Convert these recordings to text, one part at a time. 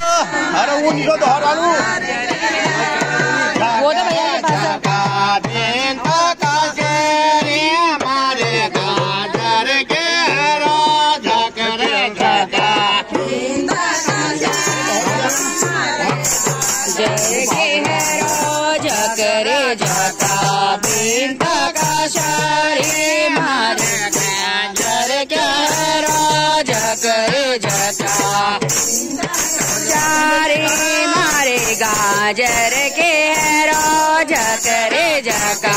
अरे वो नीलो दोहरालू वो तो भैया के पास करे जका। का मारे जर के रोज करे गाजर जका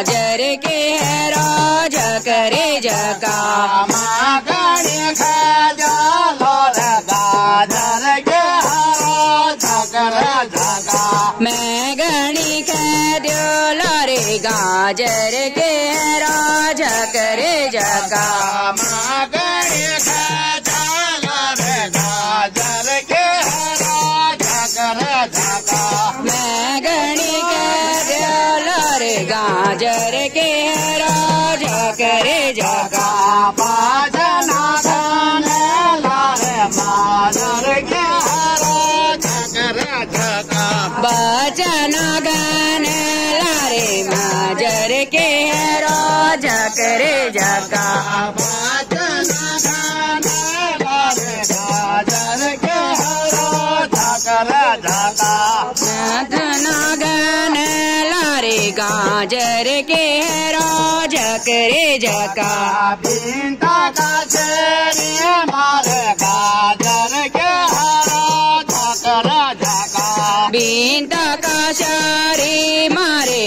गाजर के है रोज करे हरा मैं गणी कह दो लारे गाजर के रोज करे जका। मागणी खाजा बचन गन लारे माजर के है रोज करे जका धन गन लारे गाजर के है रोज करे जका बींता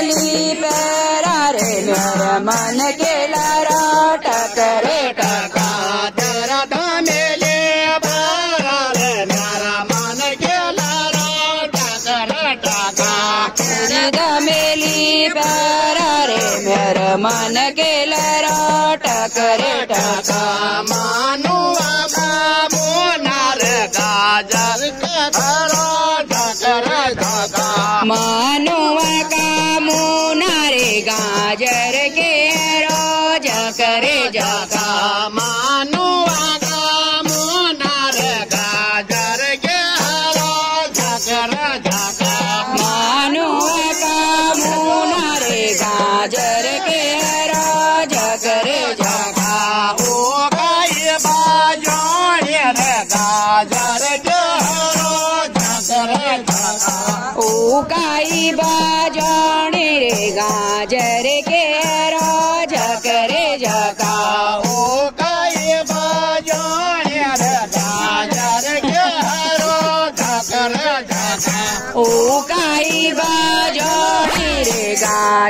गली पैरा रे मेरा मन के लारा टकरे टका बारा रे मन रे के लारा टकरे टका मानु बाबू नार गाजर के धरो ठका करे जका मानु बाबू नार गाजर के हरो ठकर ठका मानुआ का मुनारे गाजर के रोज करे जका ओ गाय बाजोड़े रे गाजर के हरो ठकर ठका ओ काई बाजाने रे गाजर के कै बाजो रे गाज।